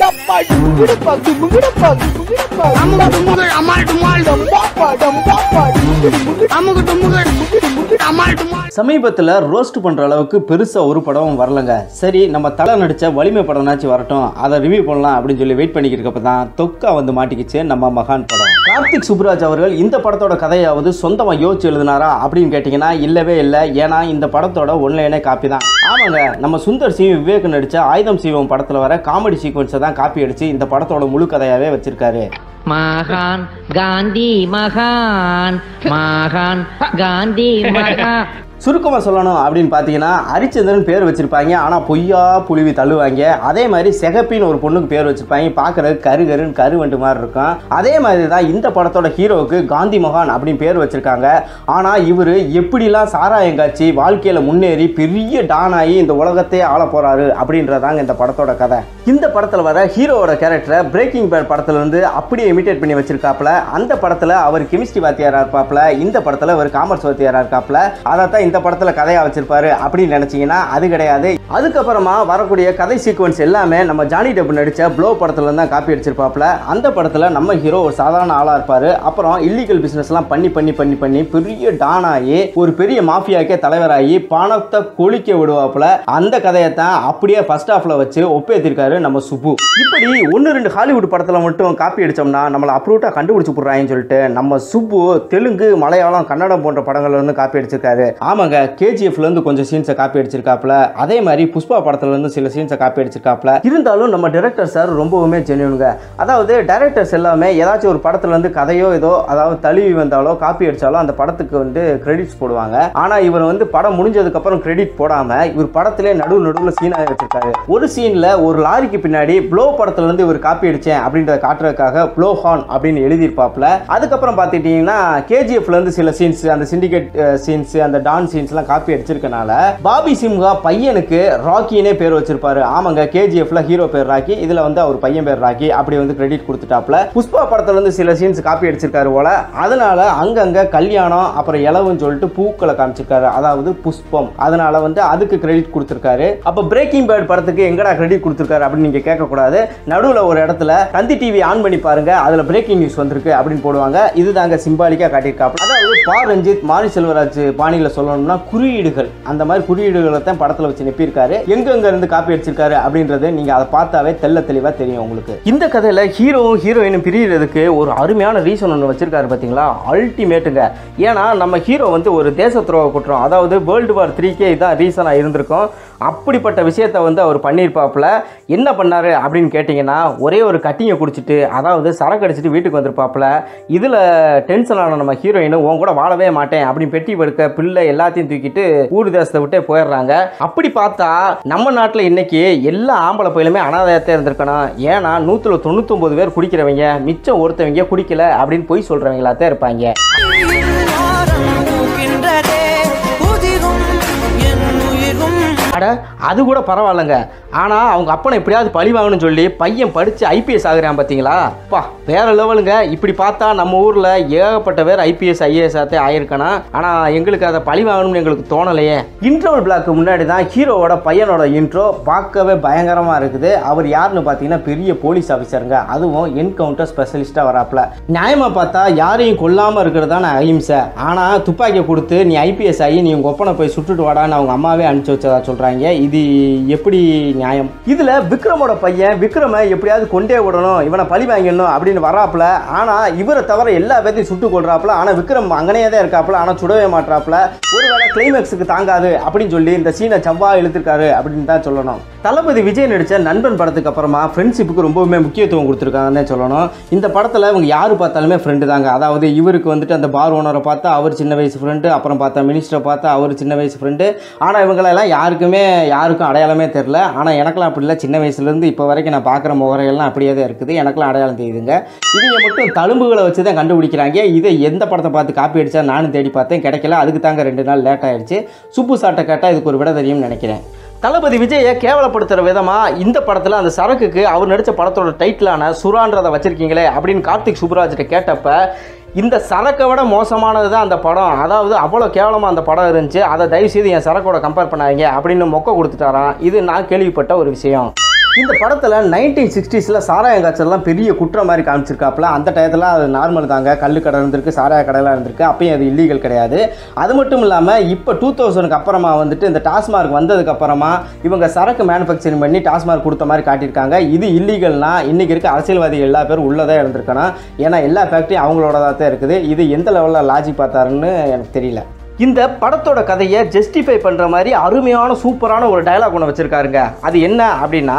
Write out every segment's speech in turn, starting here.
டப்பா டுமுகிடப்பா டுமுகிடப்பா டுமுகிடப்பா டம்பாப்பா டம்பாப்பா சமீபத்தில் ரோஸ்ட் பண்ணுற அளவுக்கு பெருசாக ஒரு படம் வரலங்க. சரி நம்ம தலை நடித்த வலிமை படம்னாச்சும் வரட்டும். அதை ரிவ்யூ பண்ணலாம் அப்படின்னு சொல்லி வெயிட் பண்ணிக்கிறப்ப தான் தொக்கா வந்து மாட்டிக்கிச்சு நம்ம மகான் படம். கார்த்திக் சுப்ராஜ் அவர்கள் இந்த படத்தோட கதையாவது சொந்தமாக யோசிச்சு எழுதினாரா அப்படின்னு கேட்டிங்கன்னா இல்லவே இல்லை. ஏன்னா இந்த படத்தோட ஒன்லைனே காப்பி தான். ஆமாங்க நம்ம சுந்தர் சிவம் விவேக் நடித்த ஆயுதம் சிவம் படத்தில் வர காமெடி சீக்வன்ஸை தான் காப்பி அடித்து இந்த படத்தோட முழு கதையாகவே வச்சிருக்காரு. மகான் காந்தி மகான் மகான் காந்தி மகான். சுருக்கமாக சொல்லணும் அப்படின்னு பார்த்தீங்கன்னா ஹரிச்சந்திரன் பேர் வச்சுருப்பாங்க. ஆனால் பொய்யா புழுவி தள்ளுவாங்க. அதே மாதிரி செகப்பின்னு ஒரு பொண்ணுக்கு பேர் வச்சுருப்பாங்க. பார்க்குறது கரு கருன்னு கருவண்டு மாதிரி இருக்கும். அதே மாதிரி தான் இந்த படத்தோட ஹீரோவுக்கு காந்தி மகான் அப்படின்னு பேர் வச்சுருக்காங்க. ஆனால் இவர் எப்படிலாம் சாராயங்காட்சி வாழ்க்கையில் முன்னேறி பெரிய டான் ஆகி இந்த உலகத்தையே ஆள போகிறாரு அப்படின்றதாங்க இந்த படத்தோட கதை. இந்த படத்தில் வர ஹீரோவோட கேரக்டரை பிரேக்கிங் பேட் படத்துலேருந்து அப்படியே இமிட்டேட் பண்ணி வச்சுருக்காப்புல. அந்த படத்தில் அவர் கெமிஸ்ட்ரி வாத்தியாராக இருப்பாப்புல. இந்த படத்தில் அவர் காமர்ஸ் வாத்தியாராக இருக்காப்புல. அதை தான் இந்த படத்தில் கதையாக வச்சிருப்பாரு அப்படின்னு நினச்சிங்கன்னா அது கிடையாது. அதுக்கப்புறமா வரக்கூடிய கதை சீக்வன்ஸ் எல்லாமே நம்ம ஜானி டெப் நடித்த ப்ளோ படத்துல தான் காப்பி அடிச்சிருப்பாப்புல. அந்த படத்தில் நம்ம ஹீரோ ஒரு சாதாரண ஆளாக இருப்பார். அப்புறம் இல்லீகல் பிஸ்னஸ்லாம் பண்ணி பண்ணி பண்ணி பண்ணி பெரிய டான் ஆகி ஒரு பெரிய மாஃபியாக்கே தலைவராகி பணத்தை கொளிக்க விடுவாப்புல. அந்த கதையை தான் அப்படியே ஃபர்ஸ்ட் ஹாஃப்ல வச்சு ஒப்பேத்திருக்காரு நம்ம சுப்பு. இப்படி ஒன்று ரெண்டு ஹாலிவுட் படத்தில் மட்டும் காப்பி அடிச்சோம்னா நம்மளை அப்ரூட்டாக கண்டுபிடிச்சி போடுறாங்கன்னு சொல்லிட்டு நம்ம சுப்பு தெலுங்கு மலையாளம் கன்னடம் போன்ற படங்கள்ல இருந்து காப்பி அடிச்சிருக்காரு. ஆமாங்க கேஜிஎஃப்ல இருந்து கொஞ்சம் சீன்ஸை காப்பி அடிச்சிருக்காப்புல. அதே மாதிரி புஷ்பா படத்துல இருந்து சில சீன்ஸை காப்பி அடிச்சிருக்காப்புல. இருந்தாலும் நம்ம டைரக்டர் சார் ரொம்பவுமே ஜென்யூனுங்க அதாவது டேரக்டர்ஸ் எல்லாமே ஏதாச்சும் ஒரு படத்துலேருந்து கதையோ ஏதோ அதாவது தழுவி வந்தாலோ காப்பி அடித்தாலோ அந்த படத்துக்கு வந்து கிரெடிட்ஸ் போடுவாங்க. ஆனால் இவர் வந்து படம் முடிஞ்சதுக்கப்புறம் கிரெடிட் போடாமல் இவர் படத்திலே நடுவு நடுவில் சீனாக வச்சிருக்காரு. ஒரு சீனில் ஒரு லாரிக்கு பின்னாடி ப்ளோ படத்துலேருந்து இவர் காப்பி அடிச்சேன் அப்படின்றத காட்டுறதுக்காக ப்ளோ ஹான் அப்படின்னு எழுதியிருப்பாப்புல. அதுக்கப்புறம் பார்த்துட்டிங்கன்னா கேஜிஎஃப்ல இருந்து சில சீன்ஸ் அந்த சிண்டிகேட் சீன்ஸ் அந்த டான் சீன்ஸ்லாம் காப்பி அடிச்சிருக்கனால பாபி சிம்ஹா பையனுக்கு ராக்கினே பேர் வச்சிருப்பாரு. ஆமாங்க கேஜிஎஃப்ல ஹீரோ பேர் ராக்கி. இதுல வந்து அவர் பையன் பேர் ராக்கி. அப்படி வந்து கிரெடிட் கொடுத்துட்டாப்ல புஷ்பா படத்துல இருந்து சில சீன்ஸ் காப்பி அடிச்சிருக்காரு போல. அதனால அங்கங்க கல்யாணம் அப்புறம் இளவுன்னு சொல்லிட்டு பூக்களை காமிச்சிருக்காரு. அதாவது புஷ்பம். அதனால வந்து அதுக்கு கிரெடிட் கொடுத்துருக்காரு. அப்ப பிரேக்கிங் பேட் படத்துக்கு எங்கடா கிரெடிட் கொடுத்துருக்காரு அப்படின்னு நீங்க கேட்கக்கூடாது. நடுவில் ஒரு இடத்துல தந்தி டிவி ஆன் பண்ணி பாருங்க அதுல பிரேக்கிங் நியூஸ் வந்திருக்கு அப்படின்னு போடுவாங்க. இதுதாங்க சிம்பாலிக்கா காட்டியிருக்காப்ல அதாவது பா ரஞ்சித் மாரி செல்வராஜ் பாணியில சொல்லணும்னா குறியீடுகள். அந்த மாதிரி குறியீடுகளை தான் படத்தில் வச்சு நெப்பியிருக்காரு. எங்கெங்க இருந்து காப்பி அடிச்சிருக்காரு அப்படின்றது நீங்க அதை பார்த்தாவே தெள்ள தெளிவா தெரியும் உங்களுக்கு. இந்த கதையில ஹீரோவும் ஹீரோயினும் பிரியறதுக்கு ஒரு அருமையான ரீசன் ஒன்று வச்சிருக்காரு பார்த்தீங்களா அல்டிமேட்டுங்க ஏன்னா நம்ம ஹீரோ வந்து ஒரு தேச துரோக குற்றம் அதாவது வேர்ல்டு வார் த்ரீக்கே இதான் ரீசனாக இருந்திருக்கும். அப்படிப்பட்ட விஷயத்தை வந்து அவர் பண்ணியிருப்பாப்புல. என்ன பண்ணாரு அப்படின்னு கேட்டிங்கன்னா ஒரே ஒரு கட்டிங்கை குடிச்சிட்டு அதாவது சரக்கு அடிச்சிட்டு வீட்டுக்கு வந்திருப்பாப்புல. இதில் டென்ஷன் ஆன நம்ம ஹீரோயினும் உன் கூட வாழவே மாட்டேன் அப்படின்னு பெட்டி படுக்க பிள்ளை எல்லாத்தையும் தூக்கிட்டு ஊர் தேசத்தை விட்டே போயிடுறாங்க. அப்படி பார்த்தா நம்ம நாட்டில் இன்னைக்கு எல்லா ஆம்பளை பயிலுமே அனாதையத்தே இருந்திருக்கணும். ஏன்னா நூற்றில் தொண்ணூத்தொம்பது பேர் குடிக்கிறவங்க மிச்சம் ஒருத்தவங்க குடிக்கல அப்படின்னு போய் சொல்கிறவங்களாத்தான் இருப்பாங்க. அட அது கூட பரவாயில்லைங்க. ஆனால் அவங்க அப்பனை எப்படியாவது பழி வாங்கணும்னு சொல்லி பையன் படித்து ஐபிஎஸ் ஆகுறான் பார்த்தீங்களா பா வேற லெவலுங்க. இப்படி பார்த்தா நம்ம ஊரில் ஏகப்பட்ட பேர் ஐபிஎஸ் ஐஏஎஸ் ஆத்தே ஆயிருக்கணும் ஆனால் எங்களுக்கு அதை பழி வாங்கணும்னு எங்களுக்கு தோணலையே. இன்ட்ரோல் பிளாக்கு முன்னாடி தான் ஹீரோவோட பையனோட இன்ட்ரோ பார்க்கவே பயங்கரமாக இருக்குது. அவர் யாருன்னு பார்த்தீங்கன்னா பெரிய போலீஸ் ஆஃபீஸருங்க அதுவும் என்கவுண்டர் ஸ்பெஷலிஸ்ட்டாக வராப்புல. நியாயமாக பார்த்தா யாரையும் கொல்லாமல் இருக்கிறது தான் அஹிம்சை. ஆனால் துப்பாக்கியை கொடுத்து நீ ஐபிஎஸ் ஆகி நீ உங்கள் ஒப்பனை போய் சுட்டுட்டு வாடான்னு அவங்க அம்மாவே அனுப்பிச்சு வச்சதா சொல்கிறேன் பண்ணுறாங்க இது எப்படி நியாயம்? இதில் விக்ரமோட பையன் விக்ரமை எப்படியாவது கொண்டே விடணும் இவனை பழி வாங்கிடணும் அப்படின்னு வராப்புல ஆனால் இவரை தவிர எல்லா பேர்த்தையும் சுட்டு கொள்றாப்புல ஆனால் விக்ரம் அங்கனையே தான் இருக்காப்புல. ஆனால் சுடவே மாட்டாப்புல ஒருவேளை கிளைமேக்ஸுக்கு தாங்காது அப்படின்னு சொல்லி இந்த சீனை செவ்வா இழுத்துருக்காரு அப்படின்னு தான் சொல்லணும். தளபதி விஜய் நடித்த நண்பன் படத்துக்கு அப்புறமா ஃப்ரெண்ட்ஷிப்புக்கு ரொம்பவுமே முக்கியத்துவம் கொடுத்துருக்காங்கன்னே சொல்லணும். இந்த படத்தில் இவங்க யார் பார்த்தாலுமே ஃப்ரெண்டு தாங்க. அதாவது இவருக்கு வந்துட்டு அந்த பார் ஓனரை பார்த்தா அவர் சின்ன வயசு ஃப்ரெண்டு அப்புறம் பார்த்தா மினிஸ்டரை பார்த்தா அவர் சின்ன வயசு ஃப்ரெண்டு ஆனால் இவங்களெல்லாம் யாருக்குமே யாருக்கும் அடையாளமே தெரில ஆனால் எனக்கெல்லாம் அப்படி இல்லை. சின்ன வயசுலேருந்து இப்போ வரைக்கும் நான் பார்க்குற முகரைகள்லாம் அப்படியே தான் இருக்குது. எனக்கெல்லாம் அடையாளம் தெரியுதுங்க. இவங்க மட்டும் தழும்புகளை வச்சு தான் கண்டுபிடிக்கிறாங்க. இதை எந்த படத்தை பார்த்து காப்பி அடிச்சா நானும் தேடி பார்த்தேன். கிடைக்கல. அதுக்கு தாங்க ரெண்டு நாள் லேட் ஆயிடுச்சு. சுப்பு சாட்டை கேட்டால் இதுக்கு ஒரு விட தெரியும்னு நினைக்கிறேன். தளபதி விஜயை கேவலப்படுத்துகிற விதமாக இந்த படத்தில் அந்த சரக்குக்கு அவர் நடித்த படத்தோட டைட்டிலான சுறான்றதை வச்சுருக்கீங்களே அப்படின்னு கார்த்திக் சுப்ராஜ்கிட்ட கேட்டப்ப இந்த சரக்கை விட மோசமானது தான் அந்த படம். அதாவது அவ்வளோ கேவலமாக அந்த படம் இருந்துச்சு. அதை தயவுசெய்து என் சரக்கோட கம்பேர் பண்ணாதீங்க அப்படின்னு மொக்க கொடுத்துட்டாராம். இது நான் கேள்விப்பட்ட ஒரு விஷயம். இந்த படத்தில் நைன்டீன் சிக்ஸ்டீஸில் சாராய காய்ச்சல்லாம் பெரிய குற்றம் மாதிரி காமிச்சிருக்காப்புல. அந்த டயத்தில் அது நார்மல் தாங்க. கல் கடை இருந்திருக்கு சாராய கடையெல்லாம் இருந்திருக்கு. அப்பயும் அது இல்லீகல் கிடையாது. அது மட்டும் இல்லாமல் இப்போ டூ தௌசண்ட்க்கு அப்புறமா வந்துட்டு இந்த டாஸ்மார்க் வந்ததுக்கு அப்புறமா இவங்க சரக்கு மேனுஃபேக்சரிங் பண்ணி டாஸ்மார்க் கொடுத்த மாதிரி காட்டியிருக்காங்க. இது இல்லீகல்னா இன்றைக்கி இருக்க அரசியல்வாதிகள் எல்லா பேரும் உள்ளதாக இருந்திருக்கணும் ஏன்னா எல்லா ஃபேக்ட்ரியும் அவங்களோட தான் இருக்குது. இது எந்த லெவலில் லாஜிக் பார்த்தாருன்னு எனக்கு தெரியல. இந்த படத்தோட கதையை ஜஸ்டிஃபை பண்ணுற மாதிரி அருமையான சூப்பரான ஒரு டயலாக் ஒன்று வச்சுருக்காருங்க. அது என்ன அப்படின்னா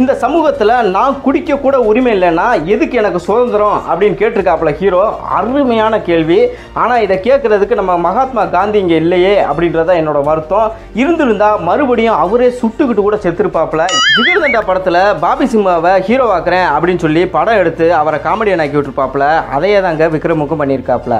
இந்த சமூகத்தில் நான் குடிக்க கூட உரிமை இல்லைன்னா எதுக்கு எனக்கு சுதந்திரம் அப்படின்னு கேட்டிருக்காப்புல ஹீரோ? அருமையான கேள்வி. ஆனால் இதை கேட்குறதுக்கு நம்ம மகாத்மா காந்தி இங்கே இல்லையே அப்படின்றத என்னோட வருத்தம். இருந்திருந்தா மறுபடியும் அவரே சுட்டுக்கிட்டு கூட செத்துருப்பாப்புல. ஜிகிர்தண்டா படத்தில் பாபி சிம்மாவை ஹீரோவாக்குறேன் அப்படின்னு சொல்லி படம் எடுத்து அவரை காமெடியன் ஆக்கி விட்டுருப்பாப்புல. அதையே தாங்க விக்ரமுக்கும் பண்ணியிருக்காப்புல.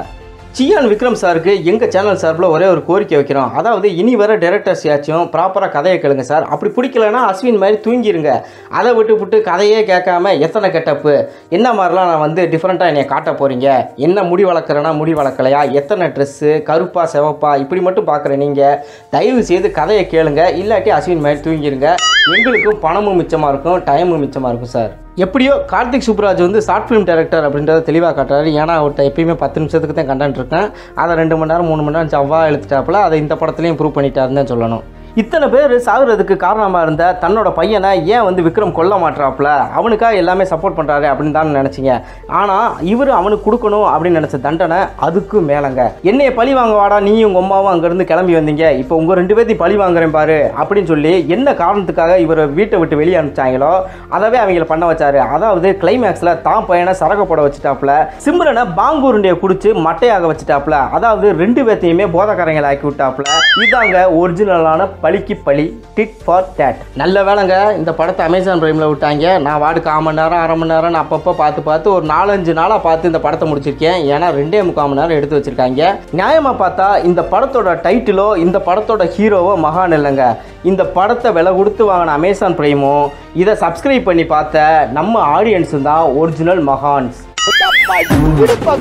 சியான் விக்ரம் சாருக்கு எங்கள் சேனல் சார்பில் ஒரே ஒரு கோரிக்கை வைக்கிறோம். அதாவது இனி வர டேரக்டர்ஸ் யாச்சும் ப்ராப்பராக கதையை கேளுங்க சார். அப்படி பிடிக்கலன்னா அஸ்வின் மாதிரி தூங்கிடுங்க அதை விட்டு விட்டு கதையே கேட்காம எத்தனை கெட்டப்பு? என்ன மாதிரிலாம் நான் வந்து டிஃப்ரெண்ட்டாக என்னை காட்ட போகிறீங்க என்ன முடி வளர்க்குறேன்னா முடி வளர்க்கலையா? எத்தனை ட்ரெஸ்ஸு கருப்பா செவப்பா? இப்படி மட்டும் பார்க்குற நீங்கள் தயவு செய்து கதையை கேளுங்க. இல்லாட்டி அஸ்வின் மாதிரி தூங்கிடுங்க எங்களுக்கும் பணமும் மிச்சமாக இருக்கும் டைமும் மிச்சமாக இருக்கும் சார் எப்படியோ கார்த்திக் சுப்ராஜ் வந்து ஷார்ட் ஃபிலிம் டைரக்டர் அப்படின்றத தெளிவாக காட்டுறாரு. ஏன்னா அவர்கிட்ட எப்பயுமே பத்து நிமிஷத்துக்கு தான் கண்டென்ட் இருக்கேன். அதை ரெண்டு மணி நேரம் மூணு மணி நேரம் ஜவ்வா எழுத்துட்டாப்புல அதை இந்த படத்துலையும் ப்ரூவ் பண்ணிட்டாருன்னு தான் சொல்லணும். இத்தனை பேர் சாகுறதுக்கு காரணமாக இருந்த தன்னோட பையனை ஏன் வந்து விக்ரம் கொல்ல மாட்டாப்புல அவனுக்காக எல்லாமே சப்போர்ட் பண்ணுறாரு அப்படின்னு தான் நினச்சிங்க. ஆனால் இவர் அவனுக்கு கொடுக்கணும் அப்படின்னு நினச்ச தண்டனை அதுக்கு மேலங்க. என்னைய பழி வாங்க வாடா நீ உங்கள் அம்மாவும் அங்கேருந்து கிளம்பி வந்தீங்க. இப்போ உங்கள் ரெண்டு பேர்த்தையும் பழி வாங்குறேன் பாரு அப்படின்னு சொல்லி என்ன காரணத்துக்காக இவரை வீட்டை விட்டு வெளியே அனுப்பிச்சாங்களோ அதவே அவங்கள பண்ண வச்சாரு. அதாவது கிளைமேக்ஸில் தான் பையனை சரக போட வச்சுட்டாப்புல. சிம்ரனை பாங்கூருண்டியை குடிச்சு மட்டையாக வச்சுட்டாப்புல. அதாவது ரெண்டு பேர்த்தையுமே போதக்காரங்களை ஆக்கி விட்டாப்புல. இதாங்க ஒரிஜினலான பழிக்கு பழி டிட் ஃபார் டேட் நல்ல வேலைங்க. இந்த படத்தை அமேசான் பிரைமில் விட்டாங்க. நான் வாடு கால் மணி நேரம் அரை மணி நேரம் அப்பப்போ பார்த்து பார்த்து ஒரு நாலஞ்சு நாளாக பார்த்து இந்த படத்தை முடிச்சிருக்கேன். ஏன்னா ரெண்டே முக்கால் மணி நேரம் எடுத்து வச்சிருக்காங்க. நியாயமாக பார்த்தா இந்த படத்தோட டைட்டிலோ இந்த படத்தோட ஹீரோவோ மகான் இல்லைங்க. இந்த படத்தை விலை கொடுத்து வாங்கின அமேசான் பிரைமும் இதை சப்ஸ்கிரைப் பண்ணி பார்த்த நம்ம ஆடியன்ஸும் தான் ஒரிஜினல் மகான்ஸ். முங்கிடப்பா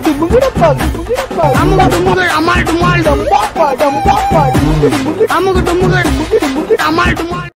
முங்கிடப்பா